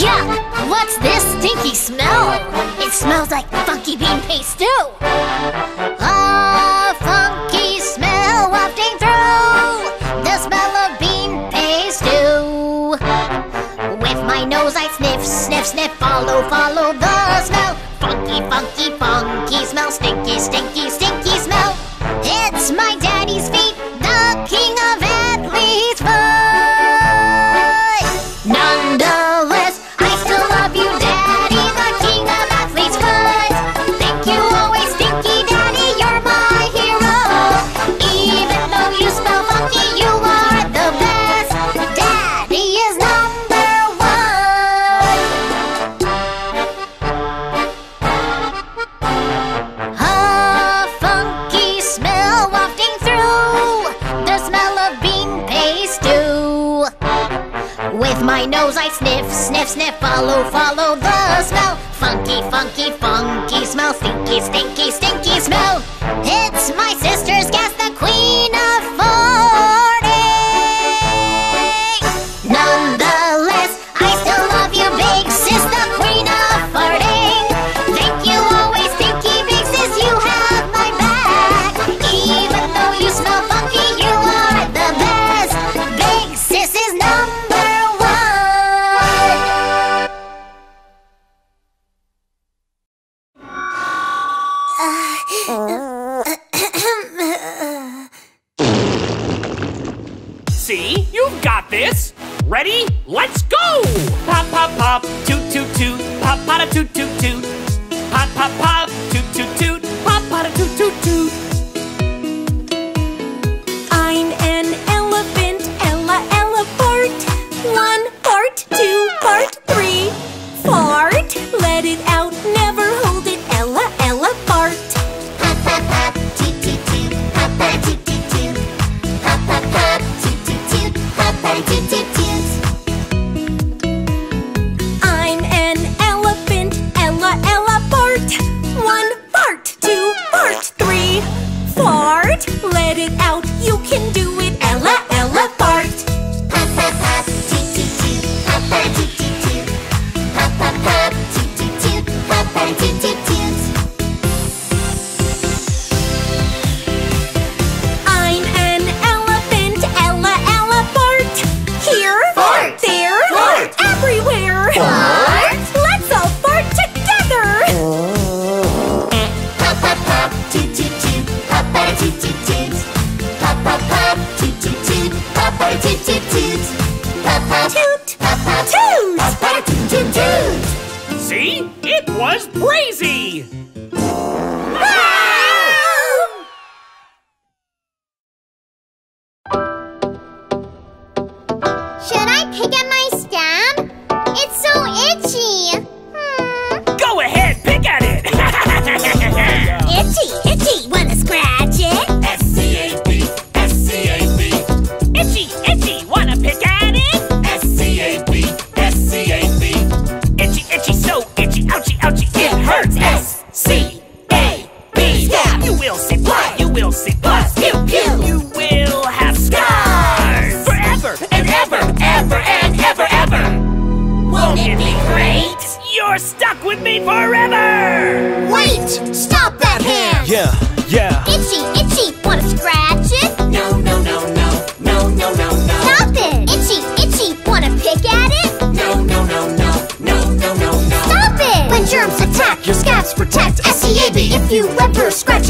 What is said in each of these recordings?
Yuck! What's this stinky smell? It smells like funky bean paste With my nose I sniff, sniff, sniff, follow, follow the smell. Funky, funky, funky smell, stinky, stinky, stinky smell. It's my sister's gas, the queen of. See? You've got this! Ready? Let's go! Pop, pop, pop, toot, toot, toot, pop, pot, toot, toot, toot. Pop, pop, pop, toot, toot, toot, pop, pot, toot, toot, toot. Хотите toot toot toot. Papa toot. Papa toot. Papa toot toot toot. See? It was Brazy! Should I pick up my stamp? It's so itchy. Hmm. Go ahead, pick at it. itchy, itchy.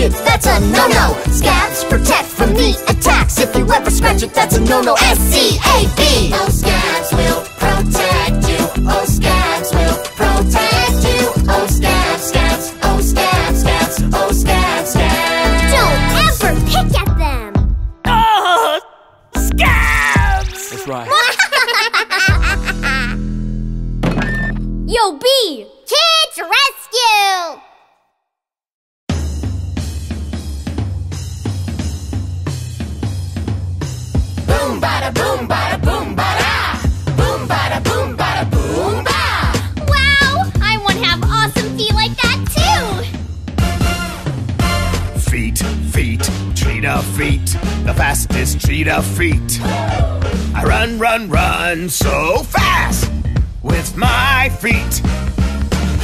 it, that's a no-no. Scabs protect from the attacks. If you ever scratch it, that's a no-no. S-C-A-B Those scabs will feet of feet. I run, run, run so fast with my feet.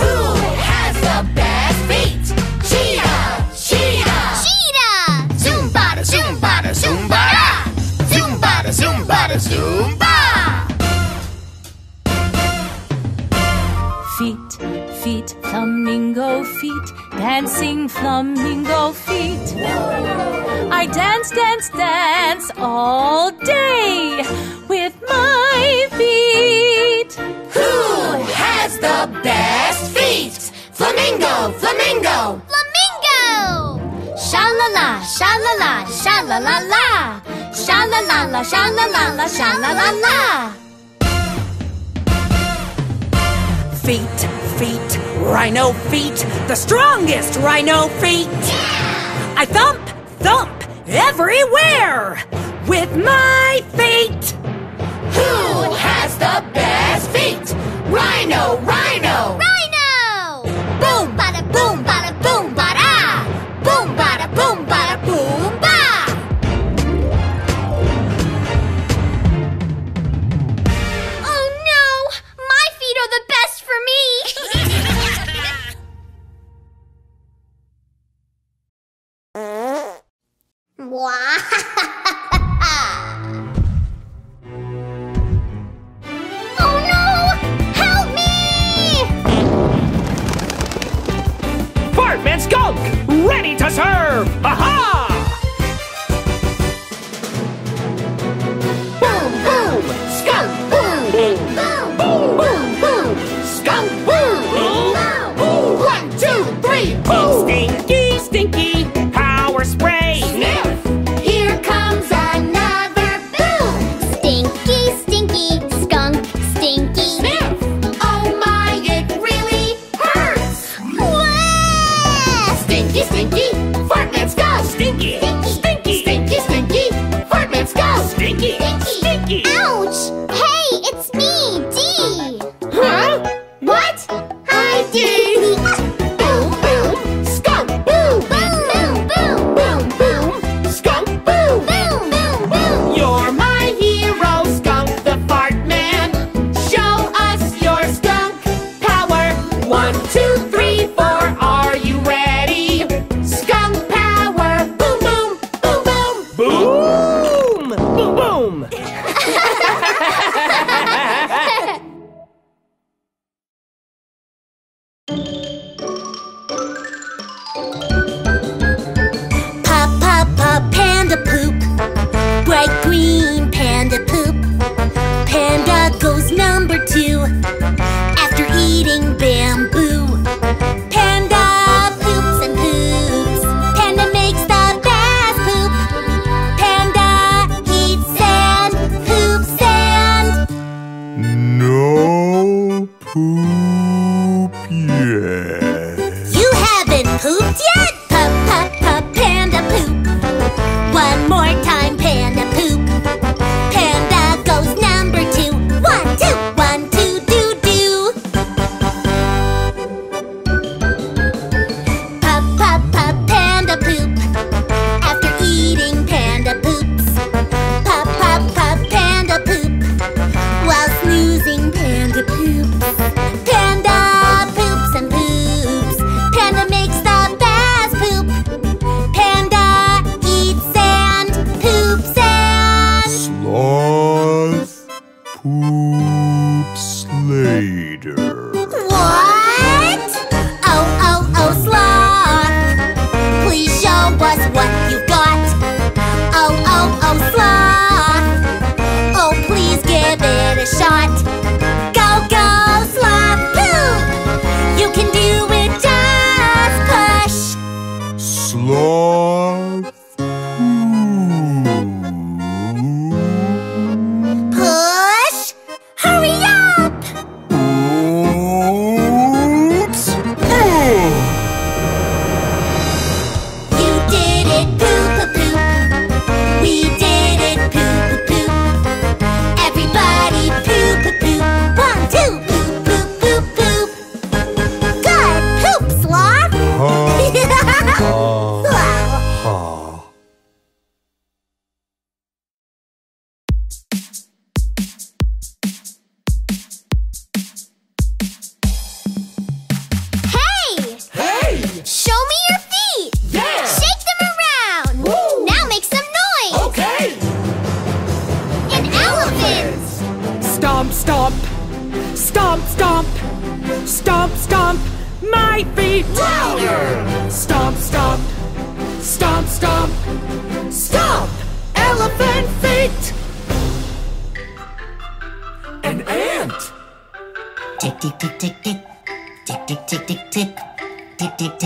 Who has the best feet? Cheetah, cheetah, cheetah. Zoombada, zoombada, zoombada. Zoombada, zoombada, zoombada. flamingo feet, dancing flamingo feet. I dance, dance, dance all day with my feet. Who has the best feet? Flamingo, flamingo, flamingo! Sha la la, sha la la, sha la la la. Sha la la la, sha la la la, sha la la la. feet, feet, rhino feet, the strongest rhino feet. Yeah! I thump, thump everywhere with my feet. Who has the best feet? Rhino, rhino, rhino! Boom, bada boom. 哇！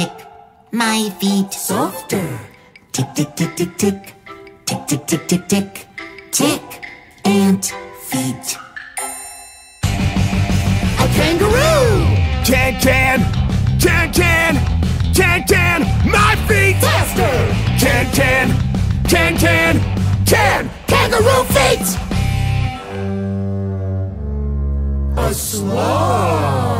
Tick, tick, tick. My feet. Softer! Tick, tick, tick, tick, tick. Tick, tick, tick, tick, tick. Tick. Ant feet. A kangaroo! Can, can, can, can, can, can, my feet! Faster! Can, can, can, can, can, Kangaroo feet! A sloth!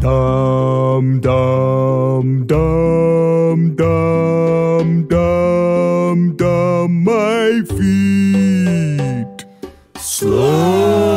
Dum dum dum dum dum dum my feet. Slower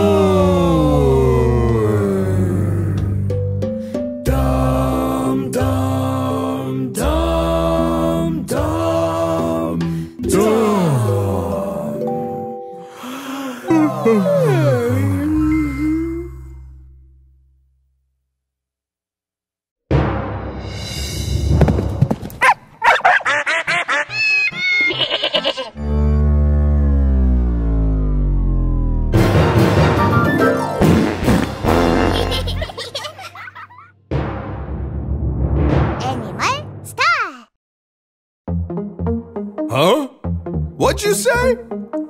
What'd you say?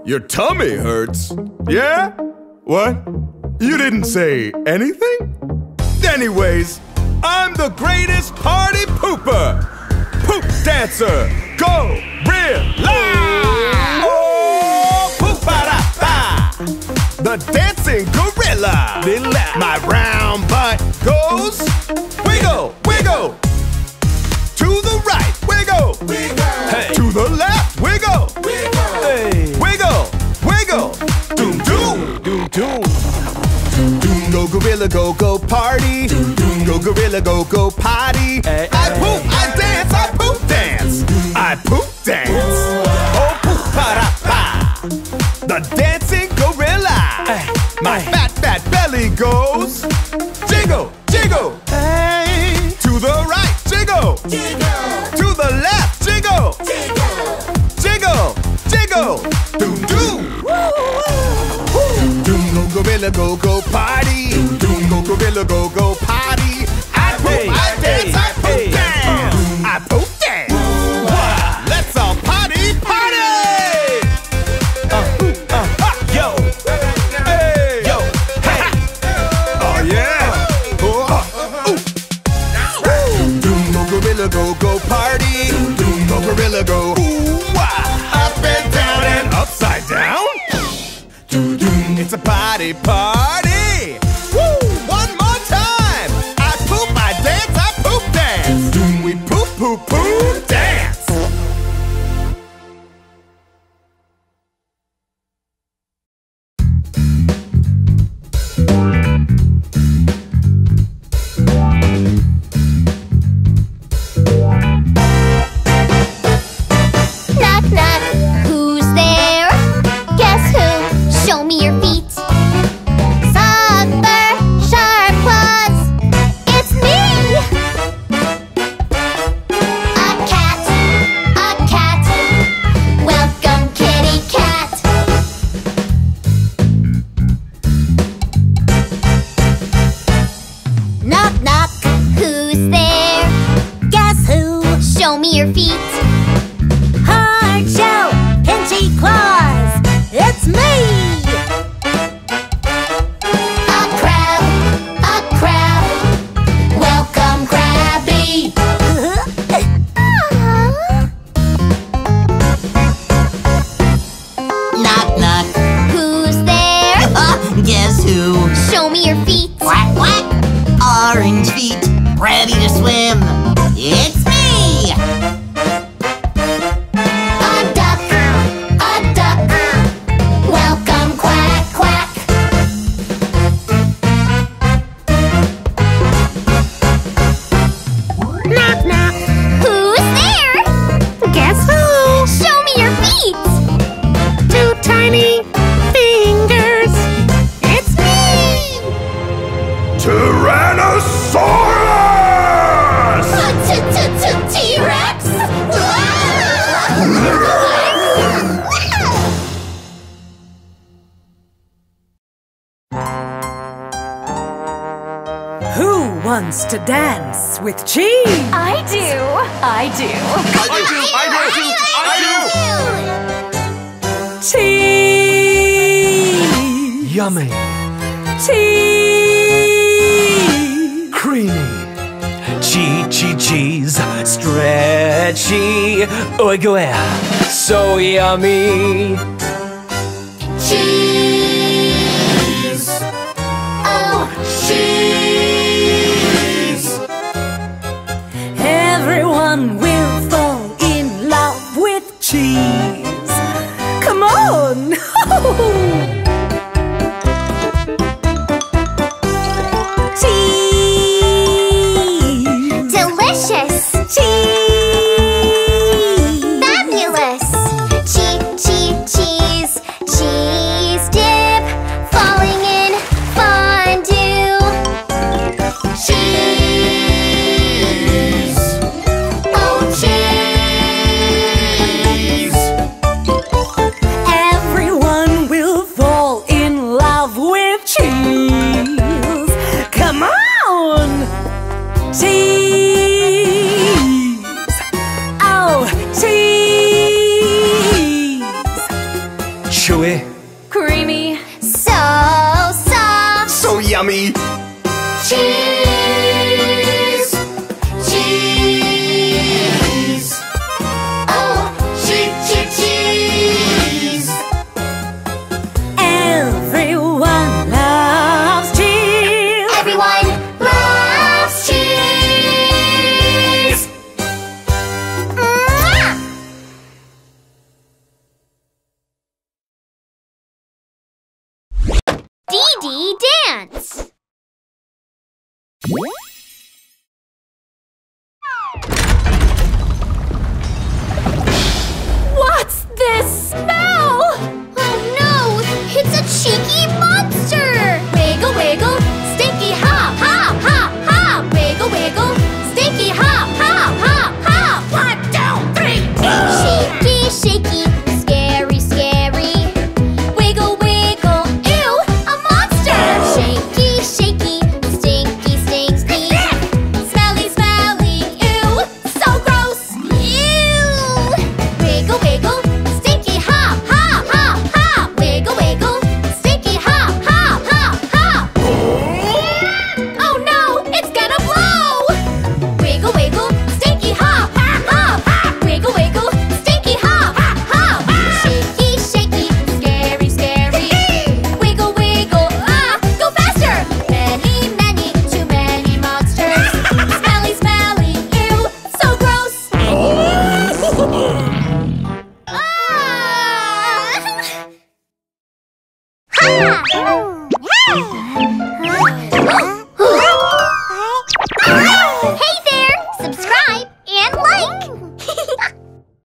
Your tummy hurts. Yeah? What? You didn't say anything? Anyways, I'm the greatest party pooper! Poop dancer! Go! Real Oh! The dancing gorilla! My round butt goes gorilla, go go party. Go gorilla, go go potty. I poop, I dance, I poop dance. I poop dance. Oh, poop para pa. The dancing gorilla. My fat, fat belly goes. Jiggle, jiggle. Hey. To the right, jiggle. To the left, jiggle. Jiggle, jiggle. Doom, gorilla, go go party. Go gorilla, go go potty. I poop, I dance, I poop dance. I poop dance. Wow. Let's all party, party. Uh, uh, uh, yo. Hey. Yo. Hey. Oh yeah. Oh, uh, ooh. Go gorilla, go go party. Go gorilla, go. Party. Woo! One more time. I poop, I dance, I poop dance. Doom, we poop, poop, poop dance. Feet, to dance with cheese. I do. I do. I do. I do. I do. I do. Cheese. Yummy. Cheese. Creamy. cheese, cheese, cheese. Stretchy. Oigoya. So yummy. Cheese. Oh, cheese. one.